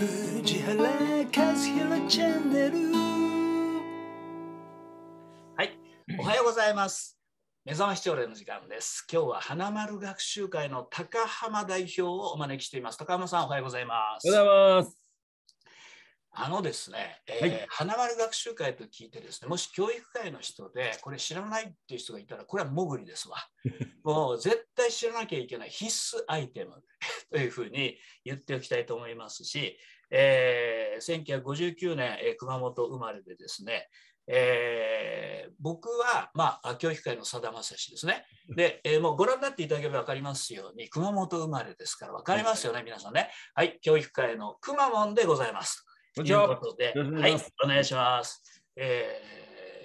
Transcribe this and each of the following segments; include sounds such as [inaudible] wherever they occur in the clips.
藤原和弘チャンネルはい、おはようございます。目覚まし朝礼の時間です。今日は花丸学習会の高浜代表をお招きしています。高浜さん、おはようございます。おはようございます。あのですね、えーはい花丸学習会と聞いてですね、もし教育会の人でこれ知らないっていう人がいたら、これはもぐりですわ。[laughs] もう絶対知らなきゃいけない必須アイテム [laughs] というふうに言っておきたいと思いますし、えー1959年、えー熊本生まれでですね、えー僕は、まあ、教育会のさだまさしですね。で、えーもうご覧になっていただければ分かりますように、熊本生まれですから分かりますよね、皆さんね。はい、教育会のくまモンでございます。というこんにちは。ことで、はいお願いします。えー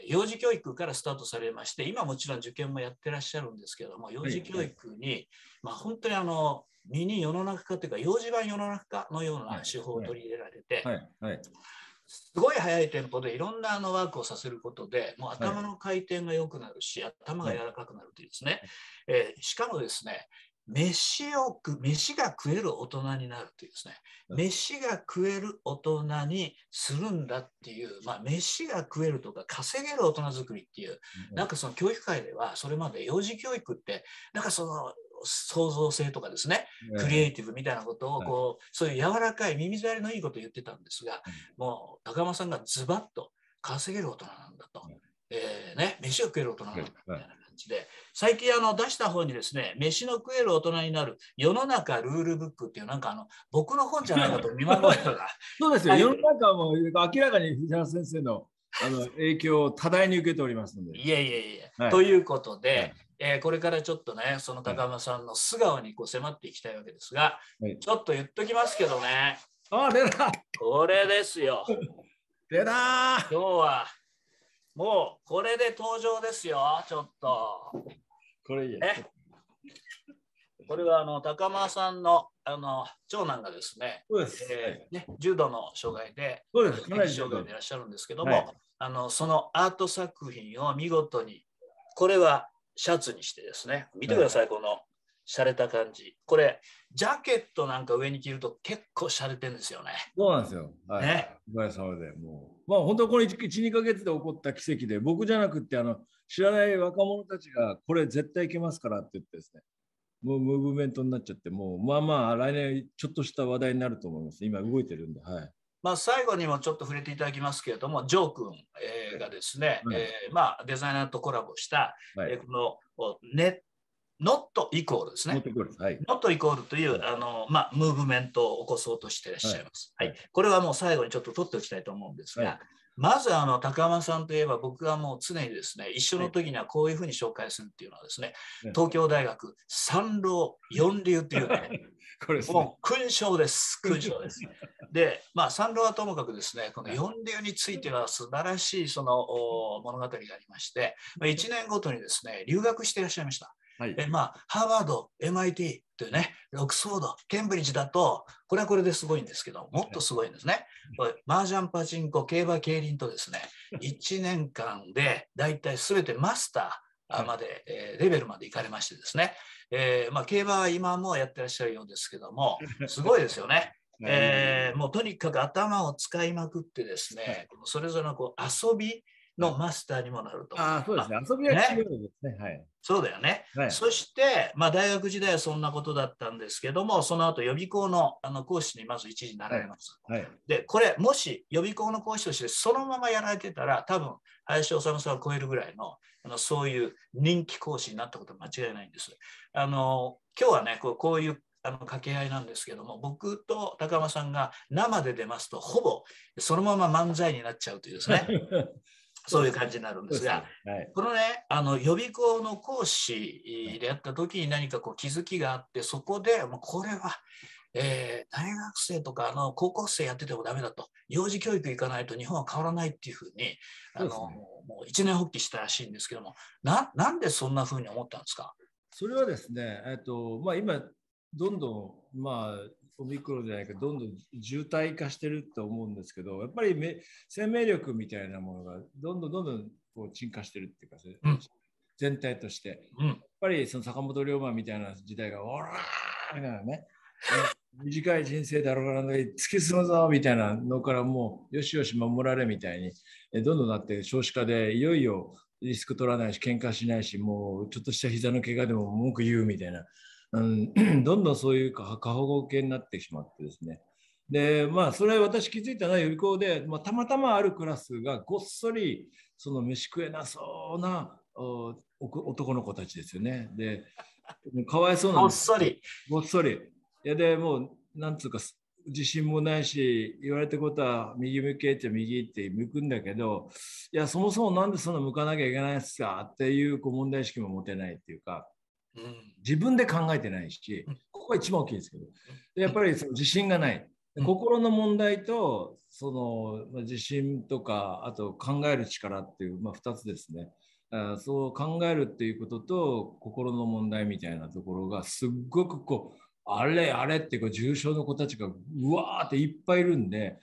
幼児教育からスタートされまして、今もちろん受験もやってらっしゃるんですけども、幼児教育に、まあ、本当にあの、ミニ世の中化というか、幼児版世の中化のような手法を取り入れられて、はい。はい。すごい速いテンポでいろんなあのワークをさせることで、もう頭の回転が良くなるし、頭が柔らかくなるというですね、えーしかもですね、飯を食飯が食える大人になるというですね、うん。飯が食える大人にするんだっていう、まあ、飯が食えるとか稼げる大人作りっていう、なんかその教育界ではそれまで幼児教育って、なんかその創造性とかですね、クリエイティブみたいなことをはいこう、そういう柔らかい耳障りのいいことを言ってたんですが、もう高間さんがズバッと稼げる大人なんだと。はい、えーね、飯を食える大人なんだみたはいいな感じで、最近あの出した本にですね、飯の食える大人になる世の中ルールブックっていうなんかあの僕の本じゃないかと見守るような、[laughs] そうですよ。はい。世の中も明らかに藤原先生のあの影響を多大に受けておりますので。いえいえいえ、はい。ということで、はい。えーこれからちょっとね、その高間さんの素顔にこう迫っていきたいわけですが、はい。ちょっと言っときますけどね、あ、出た。これですよ。[laughs] 出た今日はもうこれで登場ですよ、ちょっと。これいいや。え？これはあの高間さんのあの長男がですね、そうです。えーね重度の障害で、そう障害でいらっしゃるんですけども、はいあのそのアート作品を見事に、これはシャツにしてですね、見てください、この洒落た感じ。これ、ジャケットなんか上に着ると結構洒落てるんですよね。そうなんですよ。はい。ねおかげさまで、もう。まあ本当この1、2ヶ月で起こった奇跡で、僕じゃなくて、あの、知らない若者たちが、これ絶対いけますからって言ってですね、もうムーブメントになっちゃって、もう、まあまあ、来年ちょっとした話題になると思います。今動いてるんで、はい。まあ、最後にもちょっと触れていただきますけれども、ジョー君、えーがですね、はいえーまあ、デザイナーとコラボした、はい。えーこのおネノットイコールですね。持ってくる。はい。ノットイコールという、あのまあ、ムーブメントを起こそうとしていらっしゃいます。はいこれはもう最後にちょっと取っておきたいと思うんですが、はいまずあの高間さんといえば僕はもう常にですね一緒の時にはこういうふうに紹介するっていうのはですね、はい東京大学三浪四流っていうね [laughs] これね。もう勲章です勲章です。[laughs] でまあ三浪はともかくですねこの四流については素晴らしいそのお物語がありましてまあ1年ごとにですね留学していらっしゃいました。はい。えまあ、ハーバード、MIT というね、オックスフォード、ケンブリッジだと、これはこれですごいんですけど、もっとすごいんですね。これ麻雀、パチンコ、競馬、競輪とですね、1年間でだいたい全てマスターまで、えーレベルまで行かれましてですね、えーまあ、競馬は今もやってらっしゃるようですけども、[laughs] すごいですよね。えーもうとにかく頭を使いまくってですね、それぞれのこう遊びのマスターにもなると。ああ、そうですね。遊びは違うですね。はい。そうだよね。はい。そして、まあ、大学時代はそんなことだったんですけども、その後予備校のあの講師にまず一時なられます。はい。で、これ、もし予備校の講師としてそのままやられてたら、多分林修さんを超えるぐらいのあのそういう人気講師になったことは間違いないんです。あの今日はね、こうこういうあの掛け合いなんですけども、僕と高間さんが生で出ますと、ほぼそのまま漫才になっちゃうというですね、[laughs] そういう感じになるんですが、はい。このね、あの予備校の講師でやった時に何かこう気づきがあって、そこでもうこれは、えー大学生とかあの高校生やっててもダメだと、幼児教育行かないと日本は変わらないっていうふうに、あのね。もう一年発起したらしいんですけどもな、なんでそんなふうに思ったんですか？それはですね、えっと、まあ今、どんどん、まあ、オミクロンじゃないけど、どんどん渋滞化してると思うんですけど、やっぱりめ生命力みたいなものが、どんどんどんどんこう沈下してるっていうか、うん。全体として。うん。やっぱりその坂本龍馬みたいな時代が、おらーみたいなね、短い人生だろうから突き進むぞみたいなのからもうよしよし守られみたいにどんどんなって少子化でいよいよリスク取らないし喧嘩しないしもうちょっとした膝の怪我でも文句言うみたいな、うん、[clears throat] どんどんそういう過保護系になってしまってですねでまあそれ私気づいたのは予備校で、まあ、たまたまあるクラスがごっそりその飯食えなそうな男の子たちですよね。でかわいそうなごっそり。ごっそり。いやでもうなんつうか自信もないし言われたことは右向けって右って向くんだけどいやそもそもなんでそんな向かなきゃいけないんですかっていうこう問題意識も持てないっていうか、うん、自分で考えてないしここが一番大きいんですけど。やっぱりその自信がない。心の問題とその、まあ、自信とかあと考える力っていう、まあ、2つですね。あそう考えるっていうことと心の問題みたいなところがすっごくこうあれあれっていうか重症の子たちがうわーっていっぱいいるんでで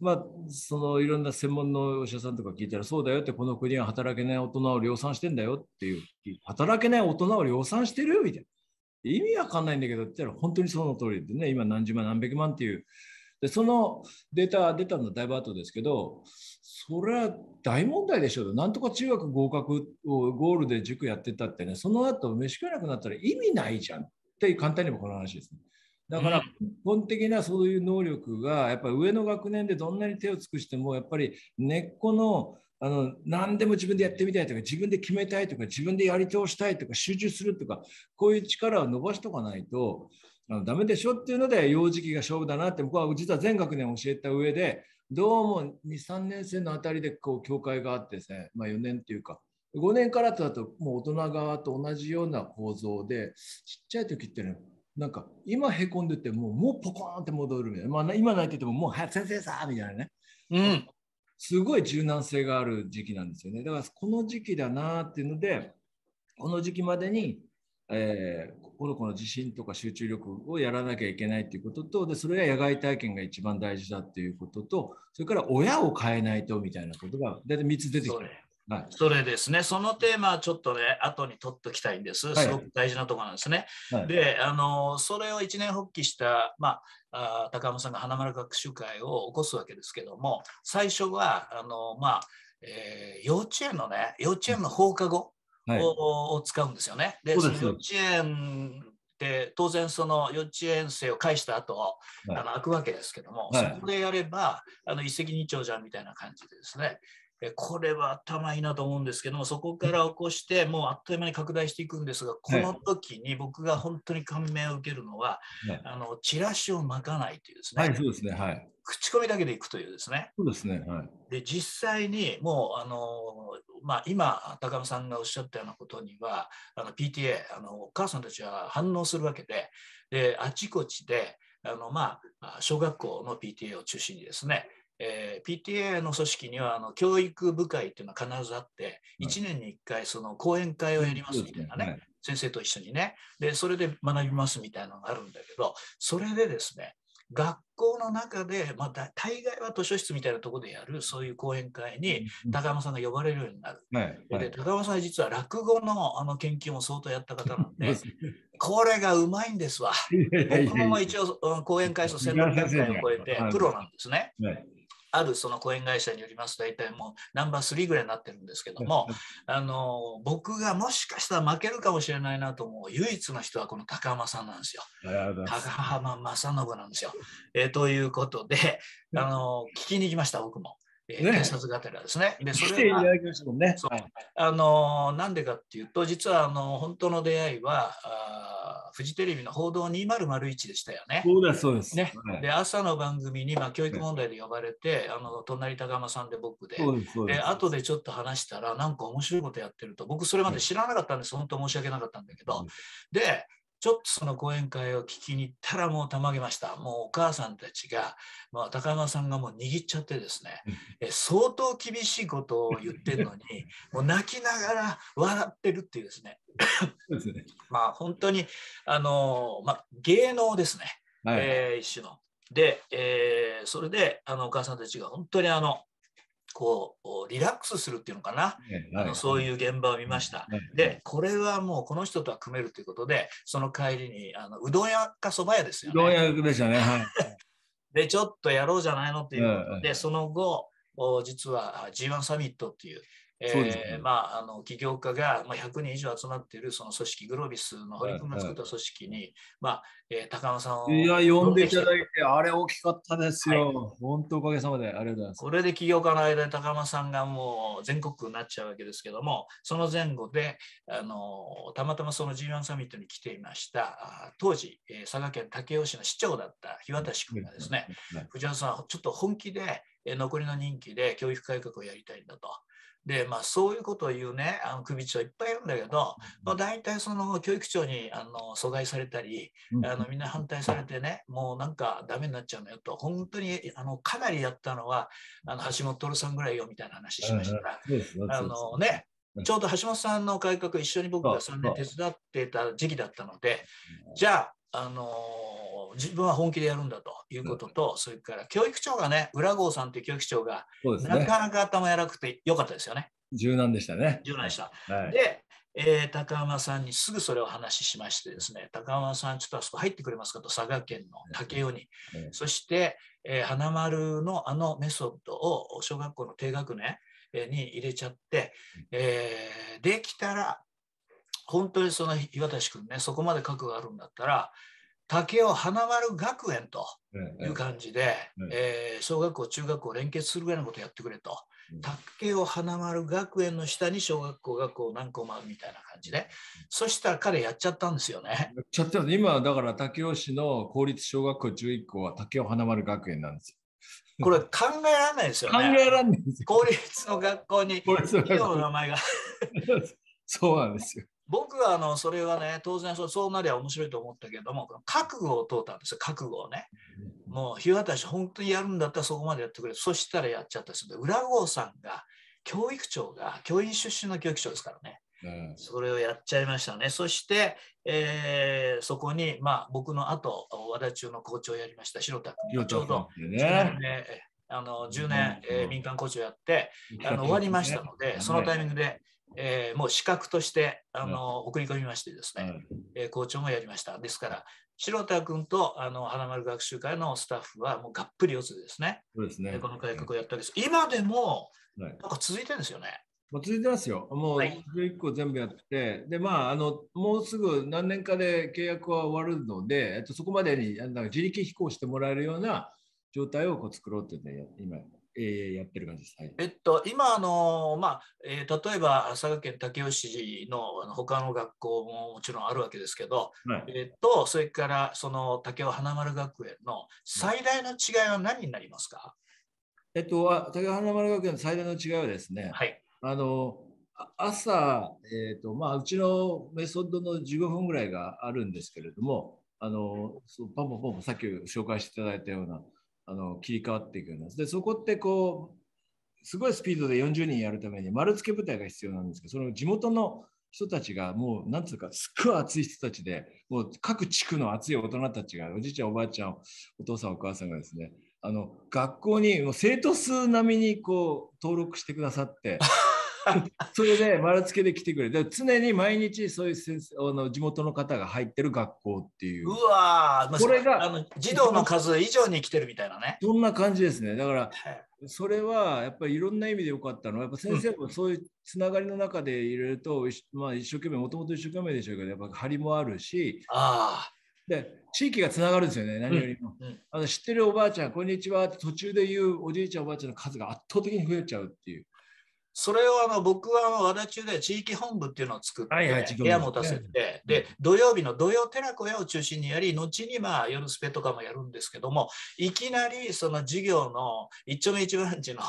まあそのいろんな専門のお医者さんとか聞いたらそうだよってこの国は働けない大人を量産してんだよっていう働けない大人を量産してるみたいな意味わかんないんだけどって言ったら本当にその通りでね、今何十万何百万っていう。で、そのデータ出たのだいぶ後ですけど、それは大問題でしょう。なんとか中学合格をゴールで塾やってたってね、その後飯食えなくなったら意味ないじゃんって簡単にもこの話ですね。だから根本的なそういう能力がやっぱり上の学年でどんなに手を尽くしてもやっぱり根っこのあの何でも自分でやってみたいとか自分で決めたいとか自分でやり通したいとか集中するとかこういう力を伸ばしとかないとあのダメでしょっていうので幼児期が勝負だなって僕は実は全学年教えた上でどうも23年生のあたりでこう境界があってですね、まあ、4年っていうか5年からだともう大人側と同じような構造でちっちゃい時ってねなんか今へこんでてももうポコーンって戻るみたいな、まあ、今泣いててももう早く先生さみたいなね、うん、すごい柔軟性がある時期なんですよね。だからこの時期だなっていうので、この時期までに、えー、この子の自信とか集中力をやらなきゃいけないっていうことと、でそれが野外体験が一番大事だっていうことと、それから親を変えないとみたいなことが大体3つ出てきてはい、それですね、そのテーマはちょっとね、後に取っておきたいんです。すごく大事なところなんですね。はい、で、あの、それを一年発起した、まあ、あ高山さんが花丸学習会を起こすわけですけども、最初は、あの、まあ、えー、幼稚園のね、幼稚園の放課後を使うんですよね。で、その幼稚園で当然その幼稚園生を介した後、はい、あの開くわけですけども、はい、そこでやればあの一石二鳥じゃんみたいな感じでですねこれは頭いいなと思うんですけどもそこから起こしてもうあっという間に拡大していくんですがこの時に僕が本当に感銘を受けるのは、はい、あのチラシをまかないというですね,、はいそうですね。はい、口コミだけでいくというですね。そうですね、はい、で実際にもうあの、まあ、今高野さんがおっしゃったようなことにはあの PTA あのお母さんたちは反応するわけでであちこちであの、まあ、小学校の PTA を中心にですねえー、PTA の組織にはあの教育部会っていうのは必ずあって、1年に1回その講演会をやりますみたいなね、はい、先生と一緒にね。で、それで学びますみたいなのがあるんだけど、それでですね、学校の中で、まあ、大概は図書室みたいなところでやるそういう講演会に高山さんが呼ばれるようになる。はい。はい、で高山さんは実は落語のあの研究も相当やった方なんで、[laughs] これがうまいんですわ。僕も一応講演会数1600回を超えてプロなんですね。はいあるその講演会社によりますと大体もうナンバー3ぐらいになってるんですけどもあの僕がもしかしたら負けるかもしれないなと思う唯一の人はこの高浜さんなんですよ。高浜正信なんですよ。えー、ということであの聞きに行きました僕も。えー、察がてらですね。で、それは、ね、あのなんでかっていうと、実はあの本当の出会いはあ、フジテレビの報道2001でしたよね。そうです、そうです。ね、はい、で、朝の番組に、まあ、教育問題で呼ばれて、はい、あの隣高間さんで僕で、で後でちょっと話したら、なんか面白いことやってると、僕それまで知らなかったんです、本当申し訳なかったんだけど、で、ちょっとその講演会を聞きに行ったらもうたまげました。もうお母さんたちが、まあ、高山さんがもう握っちゃってですね、え相当厳しいことを言ってるのに、[laughs] もう泣きながら笑ってるっていうですね。まあ本当に、あの、まあ、芸能ですね、はい、えー、一種の。で、えー、それであのお母さんたちが本当にあのこうリラックスするっていうのかな、あのそうういう現場を見ました。で、これはもうこの人とは組めるということで、その帰りにあのうどん屋かそば屋ですよどうね。やでしたね。はい。[laughs] で、ちょっとやろうじゃないのっていうことで、その後、お実はあ G1 サミットっていう、まあ、あの起業家が、まあ、100人以上集まっているその組織、グロービスの堀君が作った組織に、まあえー高間さんをいや、呼んでいただていて、あれ大きかったですよ。本当おかげさまで、ありがとうございます。これで起業家の間で高間さんがもう全国区になっちゃうわけですけども、その前後で、あのたまたまその G1 サミットに来ていました、あ当時、えー佐賀県武雄市の市長だった日渡君がですね、はい。藤原さん、ちょっと本気で、えー残りの任期で教育改革をやりたいんだと。で、まあ、そういうことを言うね、あの首長いっぱいいるんだけど、まあ、大体その教育長にあの阻害されたり、うん。あのみんな反対されてね、もうなんかダメになっちゃうのよと、本当にあのかなりやったのはあの橋本徹さんぐらいよみたいな話しました。あのね。う、ん。ちょうど橋本さんの改革、一緒に僕が3年手伝っていた時期だったので、じゃあ、あの自分は本気でやるんだということと、それから教育長がね、浦郷さんという教育長が、ね。なかなか頭柔らかくてよかったですよね、柔軟でしたね。柔軟でした。はい。で、えー高浜さんにすぐそれを話ししましてですね、高浜さん、ちょっとあそこ入ってくれますかと、佐賀県の武雄に。ええそして、えー花丸のあのメソッドを小学校の低学年えーに入れちゃって、えーできたら、本当にその岩田君ね、そこまで覚悟があるんだったら、武雄花丸学園とええいう感じで、うんえー小学校、中学校連結するぐらいのことをやってくれとうん。竹雄花丸学園の下に小学校、学校何校もあるみたいな感じで、そしたら彼やっちゃったんですよね。やっちゃってます今、だから武雄市の公立小学校11校は武雄花丸学園なんですこれ考えられないですよ。よね。考えられないんですよ。公立の学校に企業の名前が。[laughs] そうなんですよ。僕はあのそれはね、当然そうそうなりゃ面白いと思ったけども、覚悟を問うたんですよ、覚悟をね。もう日渡し、本当にやるんだったらそこまでやってくれ。そしたらやっちゃったんですよ。浦郷さんが、教育長が、教員出身の教育長ですからね。うんそれをやっちゃいましたね。そして、えーそこに、まあ、僕の後、和田中の校長をやりました、白田君がちょうど広10田年で、あの10年、うんえー民間校長やって、君あの終わりましたので、そのタイミンググで、えーもう資格としてあの、送り込みましてですね、えー校長もやりました。ですから、白田君とあの花丸学習会のスタッフはもうがっぷり四つでですね、そうですね。この改革をやったわけです。今でもはいなんか続いてるんですよね。もう続いてますよ。もうはい11個全部やって、で、まあ、あの、もうすぐ何年かで契約は終わるので、えっと、そこまでにあの自力飛行してもらえるような状態をこう作ろうってね、今、えーやってる感じです。はい。えっと、今、あのまあえー例えば佐賀県武雄市のあの他の学校ももちろんあるわけですけど、はいえっと、それからその武雄花丸学園の最大の違いは何になりますか、えっと、あ竹花丸学園の最大の違いはですね、はい。あの、あ朝、えっと、まあ、うちのメソッドの15分ぐらいがあるんですけれども、あの、そうパンパンパンパンさっき紹介していただいたような、あの、切り替わっていくような。で、そこってこう、すごいスピードで40人やるために丸付け部隊が必要なんですけど、その地元の人たちがもう、なんつうか、すっごい熱い人たちで、もう各地区の熱い大人たちが、おじいちゃん、おばあちゃん、お父さん、お母さんがですね、あの学校にもう生徒数並みにこう登録してくださって、[laughs] それで丸付けで来てくれて、常に毎日そういう先生あの地元の方が入ってる学校っていうう、わこれがあの児童の数以上に来てるみたいなね。そんな感じですね。だから、はいそれはやっぱりいろんな意味で良かったのは、やっぱ先生もそういうつながりの中で入れると、一まあ、一生懸命、もともと一生懸命でしょうけど、やっぱ張りもあるし、あで地域がつながるんですよね、何よりも。うんうんあの知ってるおばあちゃん、こんにちはって途中で言うおじいちゃん、おばあちゃんの数が圧倒的に増えちゃうっていう。それをあの僕はあの和田中で地域本部っていうのを作って、はいはい部部屋持たせて、で土曜日の土曜寺子屋を中心にやり、後にまあ夜スペとかもやるんですけども、いきなりその授業の一丁目一番地の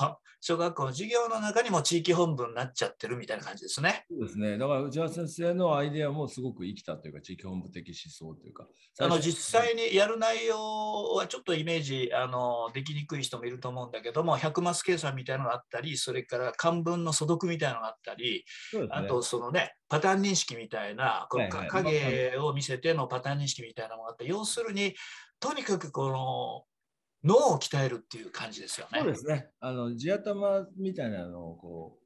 小学校の授業の中にも地域本部になっちゃってるみたいな感じですね。そうですね。だから内田先生のアイデアもすごく生きたというか、地域本部的思想というか。あの実際にやる内容はちょっとイメージあのできにくい人もいると思うんだけども、100マス計算みたいなのがあったり、それから漢文の素読みたいなのがあったり、ねあとそのね、パターン認識みたいな、こうはいはい影を見せてのパターン認識みたいなのがあって、要するに、とにかくこの脳を鍛えるっていう感じですよね。そうですね。あの地頭みたいなのをこう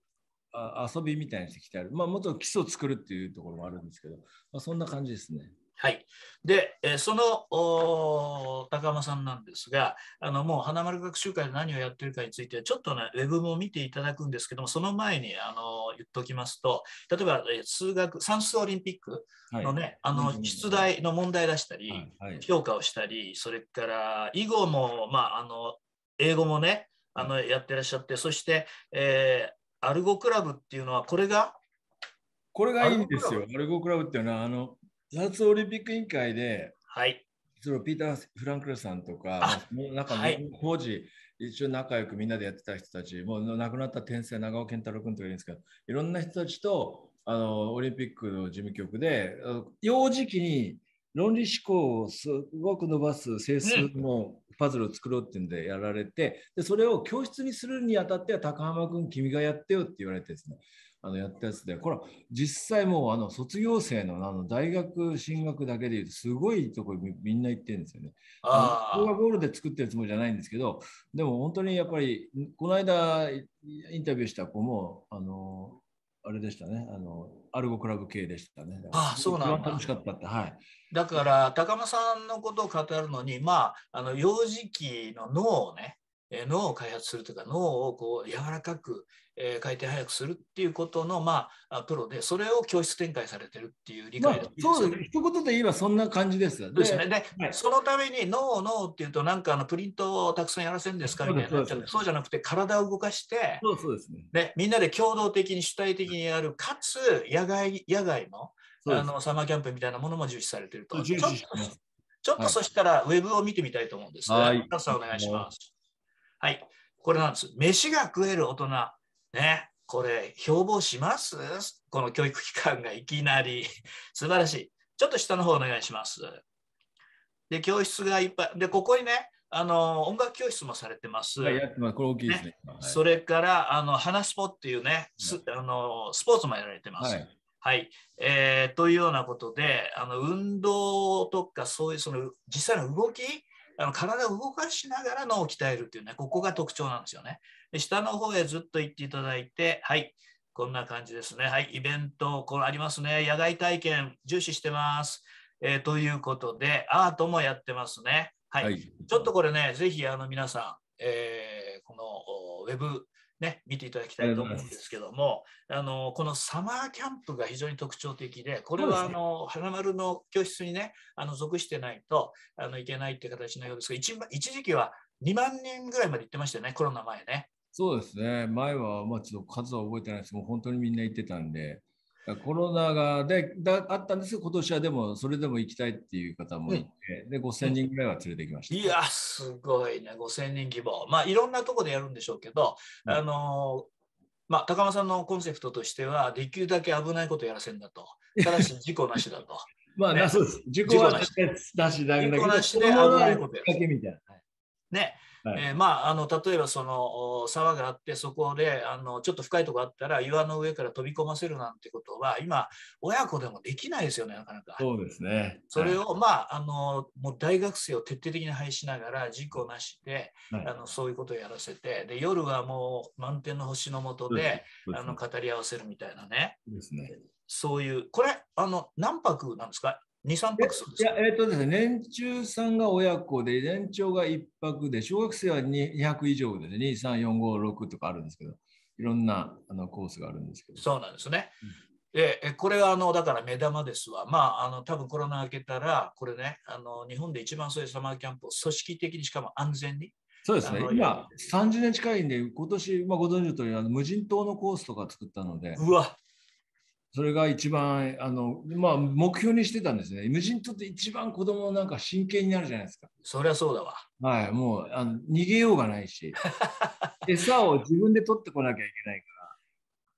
あ遊びみたいにして鍛える。まあもっと基礎を作るっていうところもあるんですけど、まあ、そんな感じですね。はい。で、えーその高間さんなんですが、あのもう花丸学習会で何をやってるかについては、ちょっとね、ウェブも見ていただくんですけども、その前にあの言っておきますと、例えば、えー数学、算数オリンピックはい。のね、あうんの出題の問題出したり、はいはい評価をしたり、それから囲碁も、まあ、あの英語もね、あのやってらっしゃって、そして、えーアルゴクラブっていうのは、これが、これがいいんです。よアルゴクラブっていうのは、あの、夏オリンピック委員会で、はい、そのピーター・フランクルさんとか、あまあその中のはい。当時、一緒に仲良くみんなでやってた人たち、もう亡くなった天才、長尾健太郎君とかいるんですけど、いろんな人たちとあのオリンピックの事務局で、幼児期に論理思考をすごく伸ばす整数のパズルを作ろうっていうんでやられて、でそれを教室にするにあたっては、高浜君、君がやってよって言われてですね、あのやったやつで、これは実際もうあの卒業生のあの大学進学だけでいうと、すごいとこみんな行ってるんですよね。あ動画ゴールで作ってるつもりじゃないんですけど、でも本当にやっぱり、この間インタビューした子も、あの、あれでしたね、あの、アルゴクラブ系でしたね。あそうなんだ楽しかったって、はい。だから高間さんのことを語るのに、まあ、あの幼児期の脳をね、えー脳を開発するというか脳をこう柔らかく、えー回転速くするっていうことの、まあ、あプロでそれを教室展開されてるっていう理まあ解でいいですよねそうです。一言で言えばそんな感じです。ですね。で、はいそのために脳脳っていうと、なんかあのプリントをたくさんやらせるんですかみたいになっちゃって、そうじゃなくて体を動かして、そうそうですね。ね、みんなで共同的に主体的にやる、かつ野外野外のあのサマーキャンプみたいなものも重視されてると。ちょっとそしたらウェブを見てみたいと思うんですが、はい皆さんお願いします。はい、これなんです。飯が食える大人。ね、これ、標榜します？この教育機関がいきなり。素晴らしい。ちょっと下の方お願いします。で、教室がいっぱい。で、ここにね、あの音楽教室もされてます。はい、やってます。これ大きいですね。はいそれから、あの、花スポっていうね、すあのスポーツもやられてます。はい。はい、えーというようなことで、あの運動とかそういうその実際の動き、あの体を動かしながら脳を鍛えるっていうね、ここが特徴なんですよね。で下の方へずっと行っていただいて、はい、こんな感じですね。はい、イベント、これありますね。野外体験、重視してます。えーということで、アートもやってますね。はい、はいちょっとこれね、ぜひあの皆さん、えーこのおウェブ、ね、見ていただきたいと思うんですけども、あのこのサマーキャンプが非常に特徴的で、これはあの花丸の教室にね、あの属してないとあのいけないっていう形のようですが、一一時期は2万人ぐらいまで行ってましたよね、コロナ前ね。そうですね。前は、まあ、ちょっと数は覚えてないですけど、本当にみんな行ってたんで、コロナがでだあったんですけど、今年はでも、それでも行きたいっていう方もいて、で、5000人ぐらいは連れてきました。いや、すごいね、5000人規模。まあ、いろんなとこでやるんでしょうけど、うんあのまあ、高間さんのコンセプトとしては、できるだけ危ないことやらせんだと。ただし、事故なしだと。[laughs] まあ、ねなそうです。事故なしなしだけど、事故なしで危ないことやるきっかけみたいな。ね、はい。えーまあ、あの例えばそのお沢があってそこであのちょっと深いところあったら岩の上から飛び込ませるなんてことは今親子でもできないですよねなかなか。そうですね。それを、まあ、あのもう大学生を徹底的に配しながら事故なしで、はい、あのそういうことをやらせてで夜はもう満天の星の下でねあの語り合わせるみたいなね。そうですね。そういうこれあの何泊なんですか？23泊するんですか？いや、えっ、とですね、年中さんが親子で、年長が1泊で、小学生は200以上でね、2、3、4、5、6とかあるんですけど、いろんなあのコースがあるんですけど。そうなんですね。でえこれはあのだから目玉ですわ。まあ、あの多分コロナ明けたら、これねあの、日本で一番そういうサマーキャンプを組織的にしかも安全に。そうですね今、30年近いんで、今年、まあ、ご存知の通りあの無人島のコースとか作ったので、うわ、それが一番あの、まあ、目標にしてたんですね。無人島って一番子供なんか真剣になるじゃないですか。そりゃそうだわ。はい、もうあの逃げようがないし、[laughs] 餌を自分で取ってこなきゃいけないから、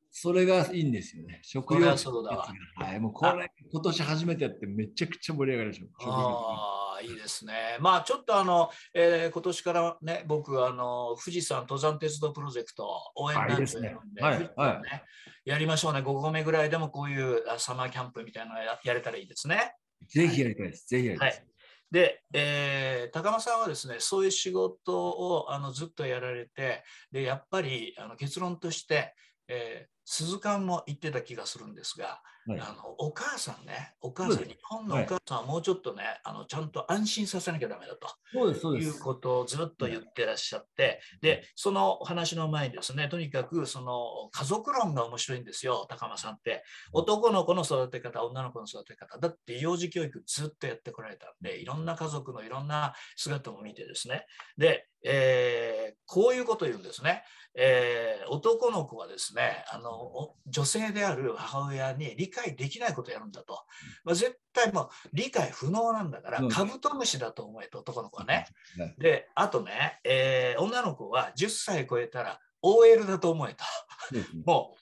それがいいんですよね。食料ゃそうだわはい、もうこれ、今年初めてやってめちゃくちゃ盛り上がるでしょ。ああ、いいですね。まあちょっとあの、えー今年からね、僕、あの、富士山登山鉄道プロジェクト応援団長やるんで、すねはい富士山ねやりましょうね。5合目ぐらいでもこういうあサマーキャンプみたいなのややれたらいいですね。ぜひやりたいです。ぜひやりたはいいです。で、えー高間さんはですね、そういう仕事をあのずっとやられて、でやっぱりあの結論として、えー鈴鹿も言ってた気がするんですが、はいあのお母さんね、お母さん、日本のお母さんはもうちょっとね、あのちゃんと安心させなきゃダメだと。そうです、そうです。いうことをずっと言ってらっしゃって、で、その話の前にですね、とにかくその家族論が面白いんですよ、高間さんって。男の子の育て方、女の子の育て方、だって幼児教育ずっとやってこられたんで、いろんな家族のいろんな姿も見てですね、で、えーこういうことを言うんですね。えー男の子はですねあのお女性である母親に理解できないことをやるんだと、まあ、絶対もう理解不能なんだからうん。カブトムシだと思えと男の子はね。はい。であとね、えー女の子は10歳超えたら OL だと思えと。[laughs] も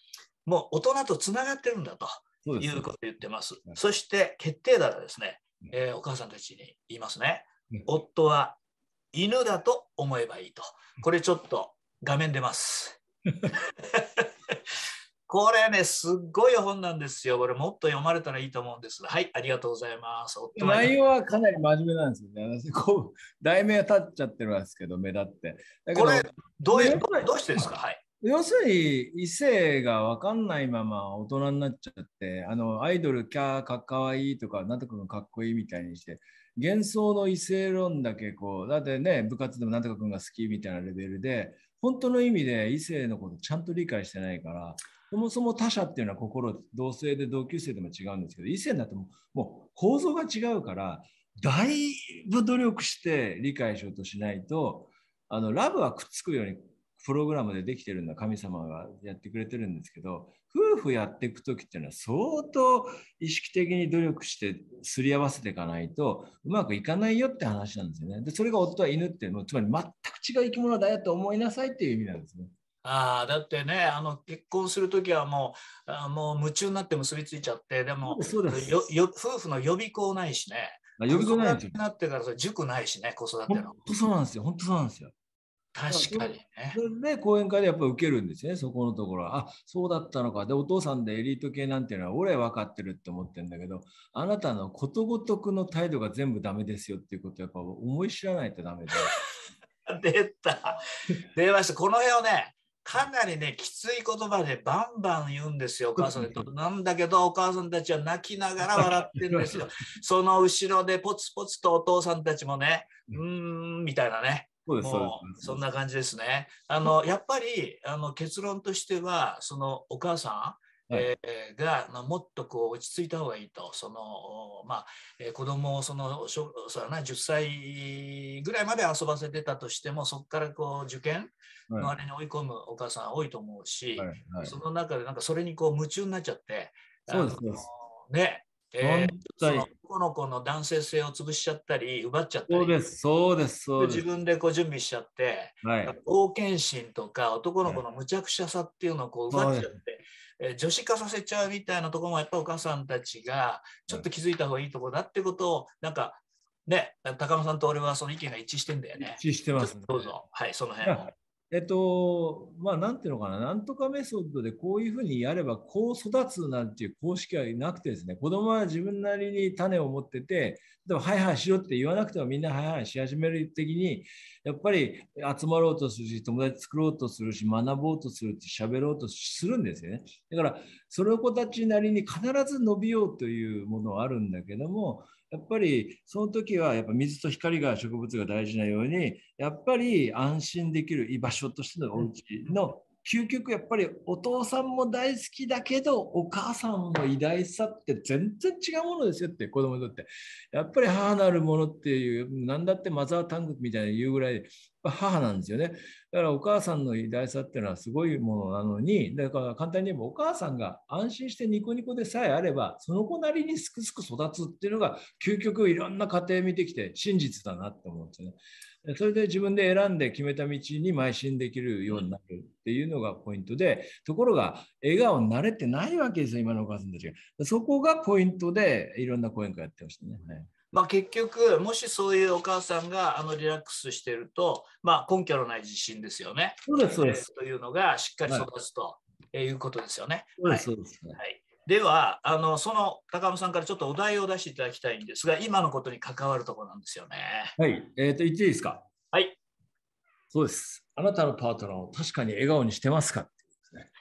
うもう大人とつながってるんだと。いうことを言ってます。はい。そして決定打がですねうん、えーお母さんたちに言いますね。うん。夫は犬だと思えばいいと。これちょっと画面出ます。[laughs] これね、すっごい本なんですよ。これもっと読まれたらいいと思うんです。はい、ありがとうございます。内容はかなり真面目なんですよね。私こう題名は立っちゃってるんですけど、目立って。これ、どういうこれどどうしてですか？はい。要するに異性が分かんないまま大人になっちゃって、あのアイドルキャーかかわいいとか、なんとかがかっこいいみたいにして、幻想の異性論だけこう、だってね、部活でもなんとか君が好きみたいなレベルで、本当の意味で異性のことちゃんと理解してないから、そもそも他者っていうのは心、同性で同級生でも違うんですけど、異性になってももう構造が違うから、だいぶ努力して理解しようとしないと、あのラブはくっつくようにプログラムでできてるんだ神様がやってくれてるんですけど夫婦やっていく時っていうのは相当意識的に努力してすり合わせていかないとうまくいかないよって話なんですよね。でそれが夫は犬っていうのつまり全く違う生き物だよと思いなさいっていう意味なんですね。ああだってねあの結婚するときはもうあもう夢中になって結びついちゃってでもそうです。よよ夫婦の予備校ないしねあ呼び込めない。なってから塾ないしね子育て本の当そうなんですよ。本当そうなんですよ。確かにねそれで講演会でやっぱ受けるんですよね、そこのところは。あそうだったのか。で、お父さんでエリート系なんていうのは、俺は分かってるって思ってるんだけど、あなたのことごとくの態度が全部ダメですよっていうことをやっぱ思い知らないとダメで。[laughs] 出た。出ました。この辺をね、かなりね、きつい言葉でバンバン言うんですよ、お母さんと。なんだけど、お母さんたちは泣きながら笑ってるんですよ。[laughs] その後ろでポツポツとお父さんたちもね、うーん、みたいなね。そうです、そうもうです。そんな感じですね。あのやっぱりあの結論としては、そのお母さん、はい。えーがあのもっとこう落ち着いた方がいいと、そのまあえー子供をその小そうだな10歳ぐらいまで遊ばせてたとしても、そこからこう受験のはあれに追い込むお母さん多いと思うし、いはいはい。その中でなんかそれにこう夢中になっちゃって、そうですね、えー本そ男の子の男性性を潰しちゃったり、奪っちゃったり。そうです、そうです、そうです。自分でこう準備しちゃって、はい。冒険心とか男の子の無茶苦茶さっていうのをこう奪っちゃって、えー女子化させちゃうみたいなところもやっぱお母さんたちがちょっと気づいた方がいいところだってことをなんかね高野さんと俺はその意見が一致してんだよね。一致してます、ね。どうぞはいその辺を。えっと、まあ、なんていうのかな、なんとかメソッドでこういうふうにやればこう育つなんていう公式はなくてですね、子供は自分なりに種を持ってて、でも、はいはいしろって言わなくてもみんなはいはいし始める的に、やっぱり集まろうとするし、友達作ろうとするし、学ぼうとするし、喋ろうとするんですよね。だから、その子たちなりに必ず伸びようというものはあるんだけども、やっぱりその時はやっぱ水と光が植物が大事なようにやっぱり安心できる居場所としてのお家の究極やっぱりお父さんも大好きだけどお母さんの偉大さって全然違うものですよって子供にとってやっぱり母なるものっていう何だってマザータングみたいな言うぐらい母なんですよねだからお母さんの偉大さっていうのはすごいものなのにだから簡単に言えばお母さんが安心してニコニコでさえあればその子なりにすくすく育つっていうのが究極いろんな家庭見てきて真実だなって思うんですよね。それで自分で選んで決めた道に邁進できるようになるっていうのがポイントで、ところが笑顔に慣れてないわけですよ、今のお母さんたちが。そこがポイントでいろんな講演会やってましたね。はいまあ、結局もしそういうお母さんがあのリラックスしてると、まあ、根拠のない自信ですよね。そうです、そうです。えーというのがしっかり育つということですよね。そうです、そうです。はい、ではあのその高間さんからちょっとお題を出していただきたいんですが今のことに関わるところなんですよね。はい。えっ、と、言っていいですか？はい。そうです。あなたのパートナーを確かに笑顔にしてますか？ね。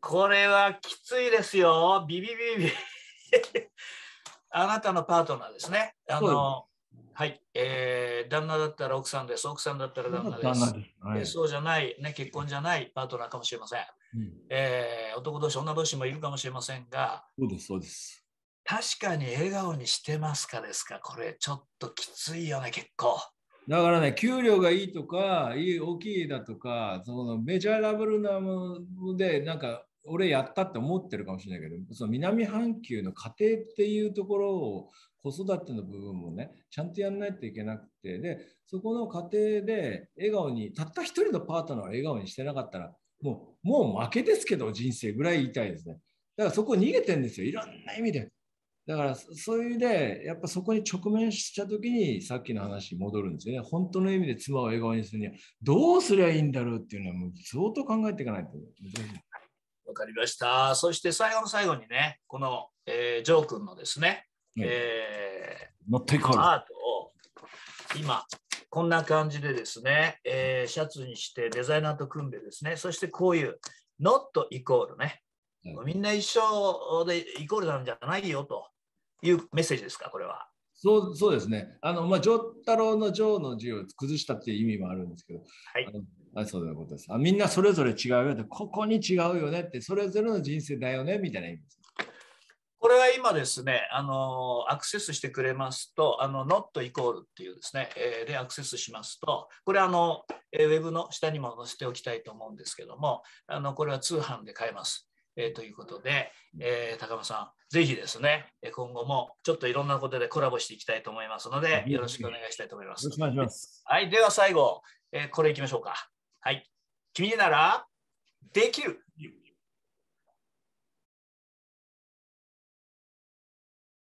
これはきついですよ。ビビビビ。[laughs] あなたのパートナーですね。あのはい、えー旦那だったら奥さんです。奥さんだったら旦那です。旦那ですはいえーそうじゃない、ね、結婚じゃないパートナーかもしれません。うんえー男同士、女同士もいるかもしれませんが、そうです、そうです。確かに笑顔にしてますかですか？これちょっときついよね、結構。だからね、給料がいいとか、いい大きいだとか、そのメジャーラブルなもので、なんか、俺やったって思ってるかもしれないけど、その南半球の家庭っていうところを、子育ての部分もね、ちゃんとやんないといけなくて、で、そこの家庭で笑顔に、たった一人のパートナーを笑顔にしてなかったら、もう、もう負けですけど、人生ぐらい言いたいですね。だからそこ逃げてんですよ、いろんな意味で。だからそそういう意味で、やっぱそこに直面したときに、さっきの話に戻るんですよね。本当の意味で妻を笑顔にするには、どうすりゃいいんだろうっていうのは、もう相当考えていかないと。わかりました。そして最後の最後にね、この、えージョー君のですね、え乗っていこう。ーアートを今、こんな感じでですね、えーシャツにしてデザイナーと組んでですね、そしてこういう not イコールね、うみんな一緒でイコールなんじゃないよというメッセージですか、これは。そうそうですね。あの、まあ、ジョー太郎のジョーの字を崩したっていう意味もあるんですけど、はいあそういうことですあ。みんなそれぞれ違うよって、ここに違うよねって、それぞれの人生だよねみたいな意味です。今ですね、あのアクセスしてくれますと、あの not イコールっていうですね、えーでアクセスしますと、これあの、えーウェブの下にも載せておきたいと思うんですけども、あのこれは通販で買えます。えーということで、えー高間さん、ぜひですね、えー今後もちょっといろんなことでコラボしていきたいと思いますので、よろしくお願いしたいと思いますよろし。くお願いします。はい、では最後、えーこれいきましょうか。はい。君ならできる。